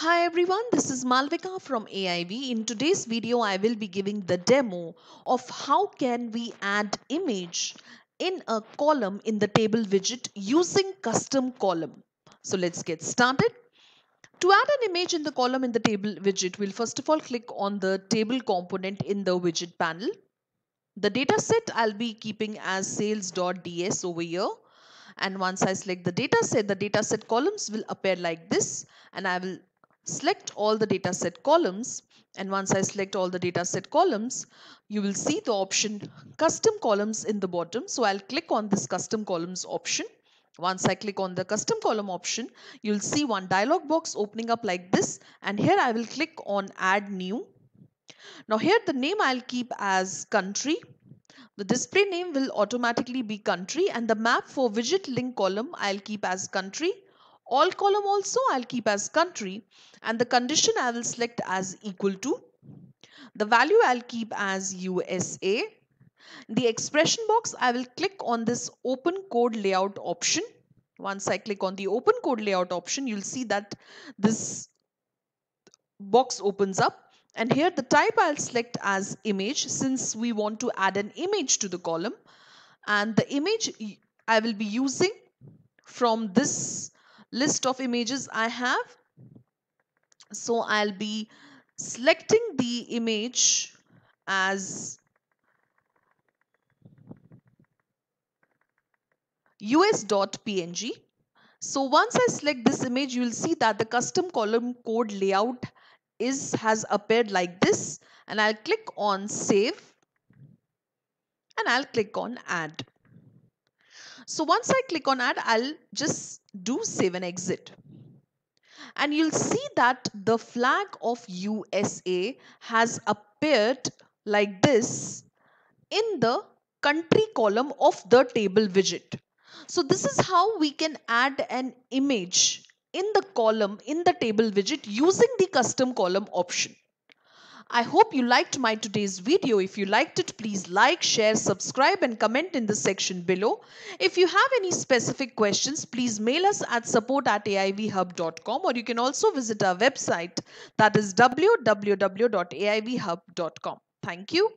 Hi everyone, this is Malvika from AIV. In today's video, I will be giving the demo of how can we add image in a column in the table widget using custom column. So let's get started. To add an image in the column in the table widget, we'll first of all click on the table component in the widget panel. The data set I'll be keeping as sales.ds over here. And once I select the data set, the data set columns will appear like this. And I will select all the dataset columns and once I select all the dataset columns you will see the option custom columns in the bottom. So I'll click on this custom columns option. Once I click on the custom column option you'll see one dialog box opening up like this and here I will click on add new. Now here the name I'll keep as country. The display name will automatically be country and the map for widget link column I'll keep as country all column also I'll keep as country and the condition I will select as equal to. The value I'll keep as USA. The expression box I will click on this open code layout option. Once I click on the open code layout option you'll see that this box opens up and here the type I'll select as image since we want to add an image to the column and the image I will be using from this list of images I have. So I'll be selecting the image as us.png. So once I select this image, you will see that the custom column code layout is has appeared like this and I'll click on save and I'll click on add. So once I click on add, I'll just do save and exit. And you'll see that the flag of USA has appeared like this in the country column of the table widget. So this is how we can add an image in the column in the table widget using the custom column option. I hope you liked my today's video. If you liked it, please like, share, subscribe and comment in the section below. If you have any specific questions, please mail us at support at aivhub.com or you can also visit our website that is www.aivhub.com. Thank you.